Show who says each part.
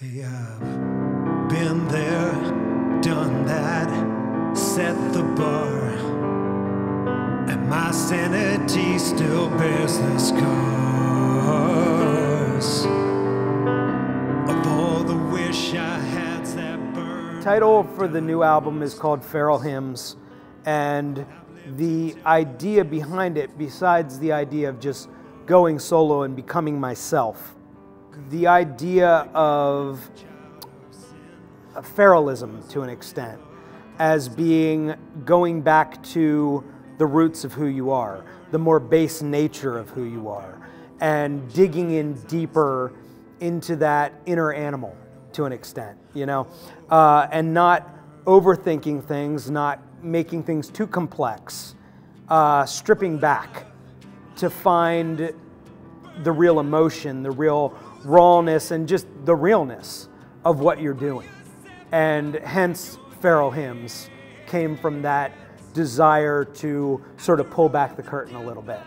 Speaker 1: Hey, I've been there, done that, set the bar, and my sanity still bears the scars of all the wish I had that burned.
Speaker 2: title for the new album is called Feral Hymns, and the idea behind it, besides the idea of just going solo and becoming myself, the idea of feralism to an extent as being going back to the roots of who you are, the more base nature of who you are, and digging in deeper into that inner animal to an extent, you know, uh, and not overthinking things, not making things too complex, uh, stripping back to find the real emotion, the real rawness, and just the realness of what you're doing. And hence, Feral Hymns came from that desire to sort of pull back the curtain a little bit.